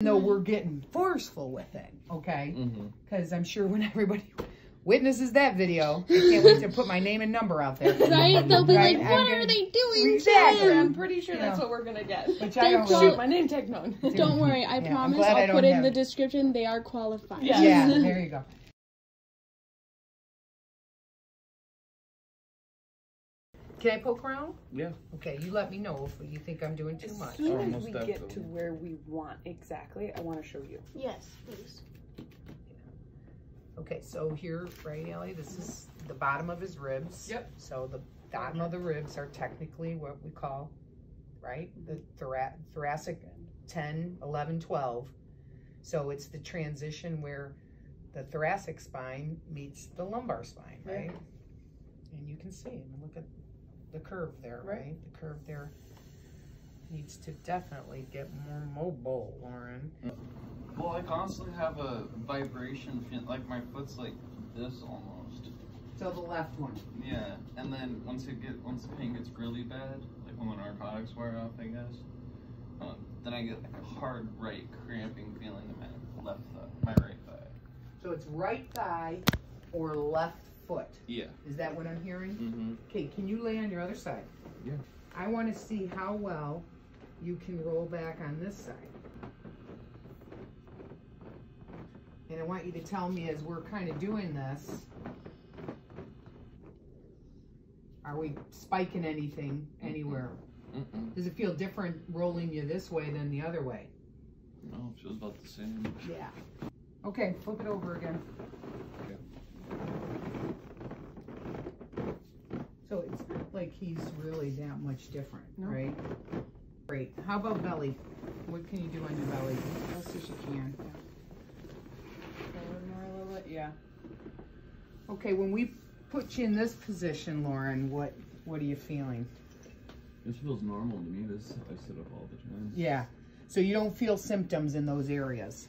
though we're getting forceful with it, okay? Mm-hmm. Because I'm sure when everybody witnesses that video, I can't wait to put my name and number out there. Right? They'll be Right, like, I'm what gonna- are they doing? Exactly. Jen?" I'm pretty sure that's what we're gonna get. Which I don't Don't. Shoot, my name tag known. Don't worry, I Yeah, promise I I'll don't put in have- the description they are qualified. Yeah. Yeah, there you go. Can I poke around? Yeah. Okay, you let me know if you think I'm doing too As much. soon Oh, as most we get to where we want exactly, I want to show you. Yes, please. Okay, so here, right, Ellie, this is the bottom of his ribs. Yep. So the bottom of the ribs are technically what we call, right, the thora- thoracic 10, 11, 12. So it's the transition where the thoracic spine meets the lumbar spine, Yeah. right? And you can see, I mean, look at the curve there, Right. right? The curve there needs to definitely get more mobile, Loren. Well, I constantly have a vibration, feel, like my foot's like this almost. So the left one. Yeah, and then once it get once the pain gets really bad, like when the narcotics wear off, I guess, uh, then I get like a hard right cramping feeling in my left thigh, my right thigh. So it's right thigh or left foot. Yeah. Is that what I'm hearing? Mm-hmm. Okay, can you lay on your other side? Yeah. I want to see how well you can roll back on this side. And I want you to tell me as we're kind of doing this, are we spiking anything anywhere? Mm-mm. Does it feel different rolling you this way than the other way? No, it feels about the same. Yeah. Okay, flip it over again. So it's not like he's really that much different, No. right? Great. How about belly? What can you do on your belly? As Best as you can. Forward more a little bit. Yeah. Okay, when we put you in this position, Loren, what what are you feeling? This feels normal to me. This I sit up all the time. Yeah. So you don't feel symptoms in those areas.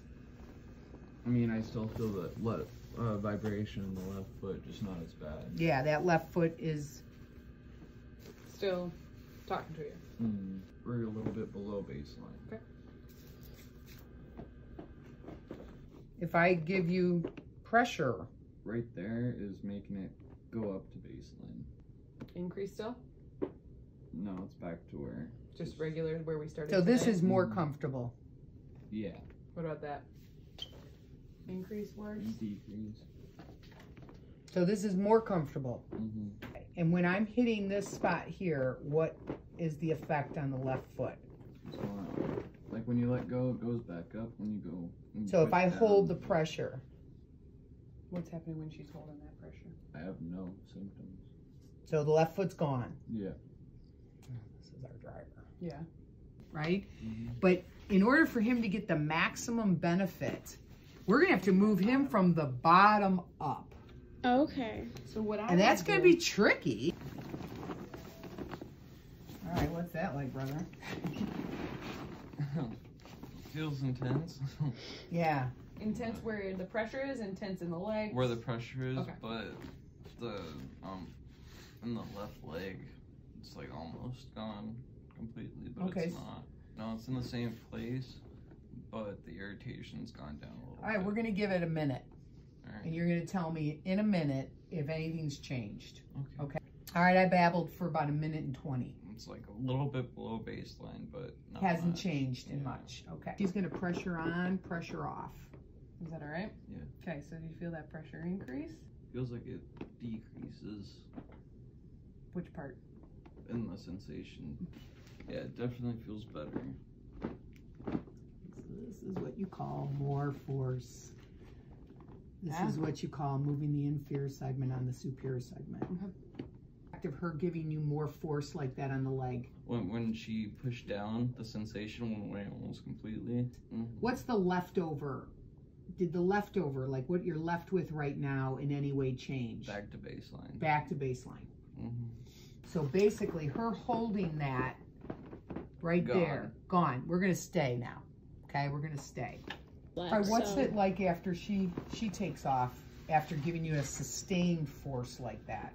I mean, I still feel the le- uh, vibration in the left foot, just not as bad. Yeah, that left foot is Still talking to you. Mm, we're a little bit below baseline. Okay. If I give you pressure, Right there is making it go up to baseline. Increase still. No, it's back to where. Just regular where we started. so this is more Mm. comfortable. Yeah. What about that? Increase worse. Decrease. So this is more comfortable. Mm-hmm. And when I'm hitting this spot here, what is the effect on the left foot? So, like when you let go, it goes back up. When you go. when you So if I it hold the pressure, What's happening when she's holding that pressure? I have no symptoms. so the left foot's gone. Yeah. This is our driver, Yeah. right? Mhm. But in order for him to get the maximum benefit, we're gonna have to move him from the bottom up. Okay. So what I And that's gonna do- be tricky. All right, what's that like, brother? Feels intense. Yeah, intense where the pressure is, intense in the legs. where the pressure is, Okay. but the um in the left leg, it's like almost gone completely, but Okay. it's not. No, it's in the same place, but the irritation's gone down a little. all right, bit. we're gonna give it a minute. Alright. And you're gonna tell me in a minute if anything's changed. Okay. All right, I babbled for about a minute and 20. It's like a little bit below baseline, but not Hasn't much. changed in Yeah. much. Okay. She's gonna pressure on, pressure off. Is that all right? Yeah. Okay. So do you feel that pressure increase? Feels like it decreases Which part? in the sensation. Yeah, it definitely feels better. So this is what you call more force. This Ah. is what you call moving the inferior segment on the superior segment. Mhm. Of her giving you more force like that on the leg. When when she pushed down, the sensation went away almost completely. Mhm. What's the leftover? Did the leftover, like what you're left with right now, in any way change? Back to baseline. Back to baseline. hmm So basically, her holding that right Gone. there, gone. We're gonna stay now. Okay, we're gonna stay. All Left, right, what's so- it like after she she takes off after giving you a sustained force like that?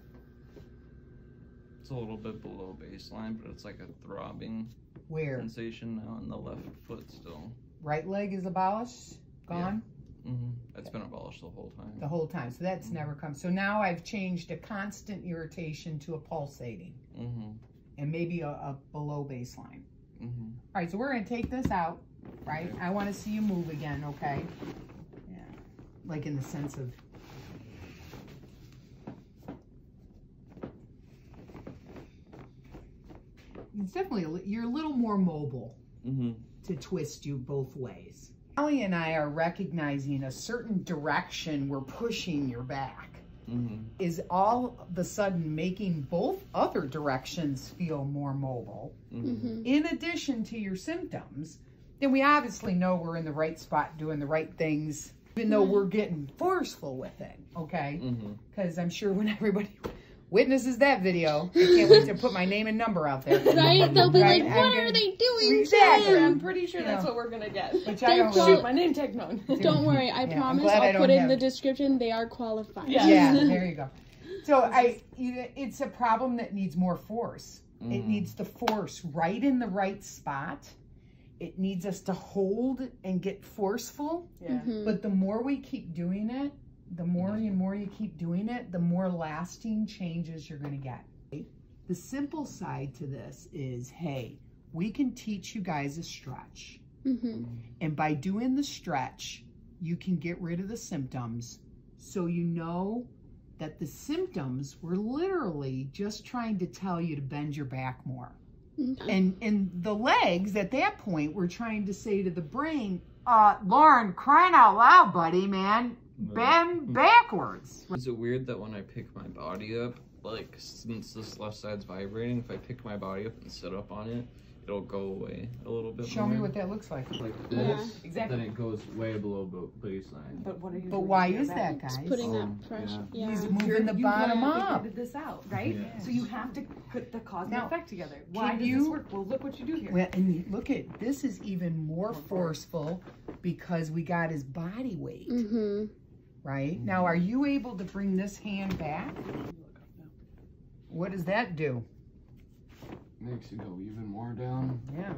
It's a little bit below baseline, but it's like a throbbing Where sensation now in the left foot still. right leg is abolished, gone Mm-hmm. That's been abolished the whole time. the whole time. So that's never come. So now I've changed a constant irritation to a pulsating Mm-hmm. and maybe a, a below baseline. Mm-hmm. All right, so we're gonna take this out, right? I want to see you move again, okay? Yeah, like in the sense of. It's definitely a you're a little more mobile Mm-hmm. to twist you both ways. Allie and I are recognizing a certain direction we're pushing your back Mm-hmm. is all of a sudden making both other directions feel more mobile Mm-hmm. in addition to your symptoms, then we obviously know we're in the right spot doing the right things, even though we're getting forceful with it, okay? Mm-hmm. Because I'm sure when everybody witnesses that video, I can't wait to put my name and number out there. Right? They'll be Right, like, I'm what are they doing? Exactly. I'm pretty sure that's Yeah. what we're gonna get. Which I don't Don't. My name tag known. Don't worry, I Yeah, promise I I'll don't put in have- the description. They are qualified. Yeah. Yeah, there you go. So I, it's a problem that needs more force. It Mhm. needs the force right in the right spot. It needs us to hold and get forceful. Yeah. Mhm. But the more we keep doing it, the more and more you keep doing it, the more lasting changes you're going to get. The simple side to this is hey, we can teach you guys a stretch. Mhm. And by doing the stretch, you can get rid of the symptoms so you know that the symptoms were literally just trying to tell you to bend your back more. Mhm. And and the legs at that point were trying to say to the brain, uh, Loren, crying out loud, buddy, man, bend backwards. Is it weird that when I pick my body up, like since this left side's vibrating, if I pick my body up and sit up on it, it'll go away a little bit Show more? me what that looks like. like Yeah. Exactly. then it goes way below baseline. But what are you? But why is that, guys? It's putting Um, that pressure. yeah. Yeah. He's You're- moving the bottom have up. get this out, right? Yeah. So you have to put the cause and Now, effect together. Why can does you- this work? Well, look what you do here. Well, and look at this is even more forceful because we got his body weight, Mhm. right? Now, are you able to bring this hand back? What does that do? Makes you go even more down. Yeah.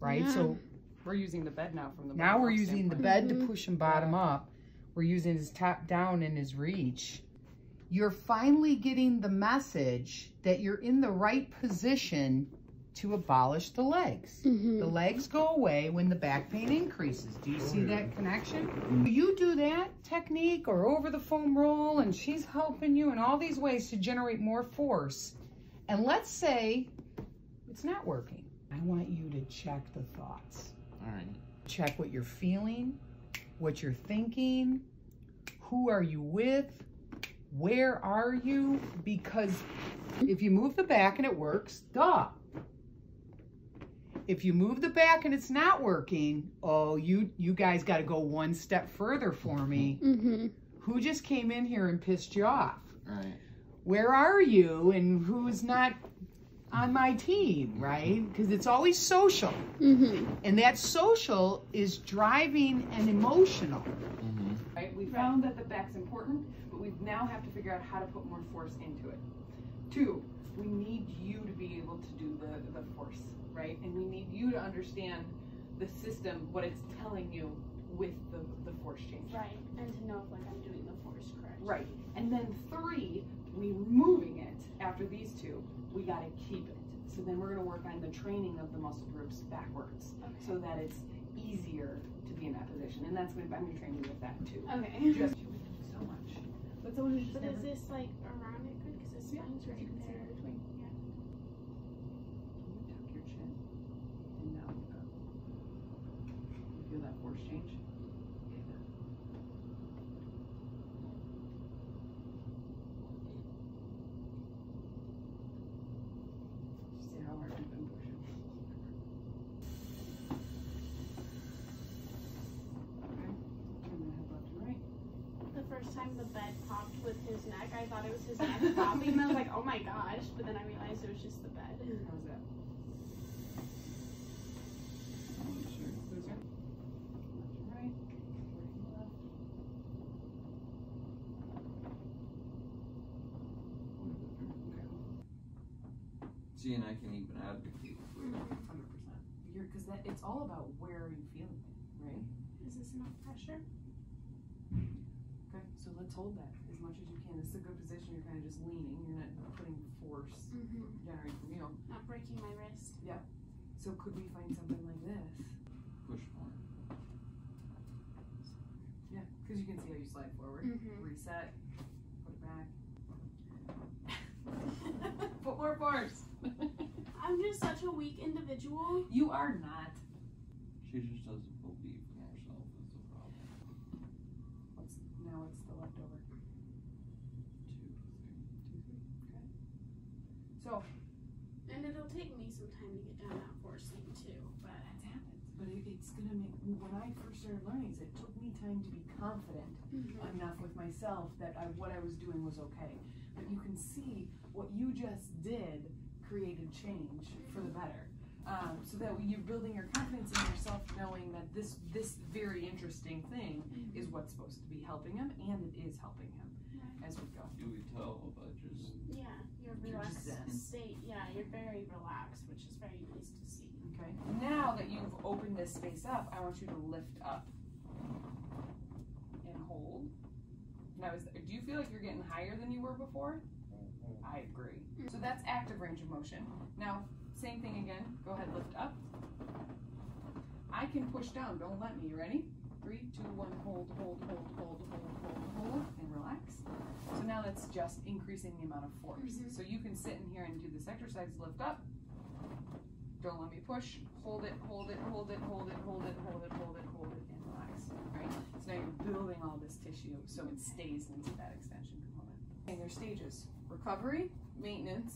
Right? Yeah. So We're using the bed now from the. now we're bottom using the bed to Mhm. push him bottom up. We're using his top down and his reach. You're finally getting the message that you're in the right position to abolish the legs. The Mhm. legs go away when the back pain increases. Do you see yeah. that connection? Do you do that technique or over the foam roll and she's helping you in all these ways to generate more force. And let's say it's not working. I want you to check the thoughts. All right. Check what you're feeling, what you're thinking, who are you with, where are you? Because if you move the back and it works, duh. If you move the back and it's not working, oh, you you guys got to go one step further for me. Mhm. Who just came in here and pissed you off? All right. Where are you and who's not on my team, right? Because it's always social. Mhm. And that social is driving and emotional. Mm-hmm. Right? We found that the back's important, but we now have to figure out how to put more force into it. Two, we need you to be able to do the, the force, right? And we need you to understand the system, what it's telling you with the, the force change. Right. And to know if like I'm doing the force correct. Right. And then three, we moving it after these two, we gotta keep it. So then we're gonna work on the training of the muscle groups backwards so that it's easier to be in that position. And that's gonna, I'm gonna train you with that too. Okay. Just so much. But someone who's But never. is this like around it good? Because the Yeah, spine's if right you can see there. between. Yeah. Can you tuck your chin? And now look up. Feel that force change? See how hard you've been pushing. Okay, turn the head left The first time the bed popped with his neck, I thought it was his neck popping, I was like, oh my gosh. But then I realized it was just the bed. How's that? Left and right. Right and left. See, and I can even advocate for Hundred percent. You're, cause because that it's all about where are you feeling it, right? Is this enough pressure? Okay, so let's hold that as much as you can. This is a good position. You're kind of just leaning. You're not putting force Mm-hmm. generated from you. Not breaking my wrist. Yeah. So could we find something like this? Push more. Yeah, because you can see how you slide forward, Mm-hmm. reset, put it back. Put more force. I'm just such a weak individual. you are not. She just doesn't believe in herself is the problem. What's now? What's the leftover? Two, Two, three. Okay. So And it'll take me some time to get down that force thing too, but that happens, but it, it's gonna make. When I first started learning, this, it took me time to be confident mm-hmm. enough with myself that I, what I was doing was okay. But you can see what you just did created change for the better. Um, so that you're building your confidence in yourself, knowing that this this very interesting thing is what's supposed to be helping him, and it is helping him as we go. Do we tell by just yeah, your You're relaxed state. Yeah, you're very relaxed, which is very nice to see. Okay. Now that you've opened this space up, I want you to lift up and hold. Now, is, do you feel like you're getting higher than you were before? I agree. So that's active range of motion. Now, same thing again. Go ahead, lift up. I can push down. Don't let me. You ready? Three, two, one. Hold, hold, hold, hold, hold, hold, hold, and relax. So now that's just increasing the amount of force. Mhm. So you can sit in here and do this exercise. Lift up. Don't let me push. Hold it, hold it, hold it, hold it, hold it, hold it, hold it, hold it, and relax. Right? So now you're building all this tissue so it stays into that extension component. And there's stages. Recovery, maintenance,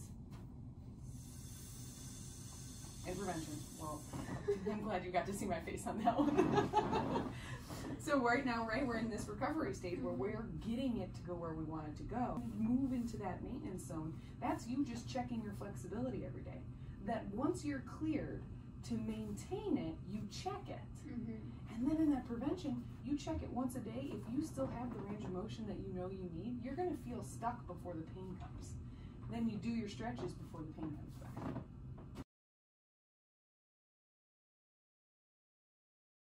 and prevention. Well, I'm glad you got to see my face on that one. so right now, right, we're in this recovery stage where we're getting it to go where we want it to go. Move into that maintenance zone. That's you just checking your flexibility every day. That once you're cleared to maintain it, you check it. Mm-hmm. And then in that prevention, you check it once a day. If you still have the range of motion that you know you need, you're gonna feel stuck before the pain comes. Then you do your stretches before the pain comes back.